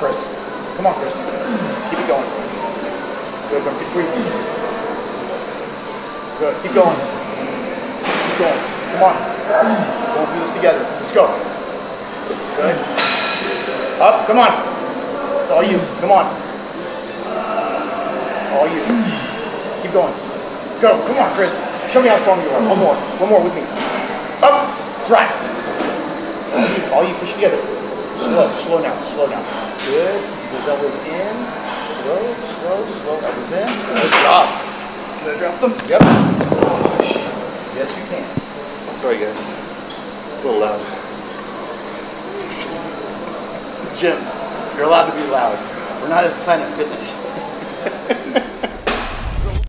Chris. Come on, Chris. Keep it going. Good. Don't keep breathing. Good. Keep going. Keep going. Come on. Going through this together. Let's go. Good. Up. Come on. It's all you. Come on. All you. Keep going. Go. Come on, Chris. Show me how strong you are. One more. One more with me. Up. Drive. All you. Push together. Slow. Slow now. Slow now. Good. Those elbows in. Slow. Slow. Slow. Elbows in. Good job. Can I drop them? Yep. Yes, you can. Sorry, guys. It's A little loud. It's a gym. You're allowed to be loud. We're not at Planet Fitness.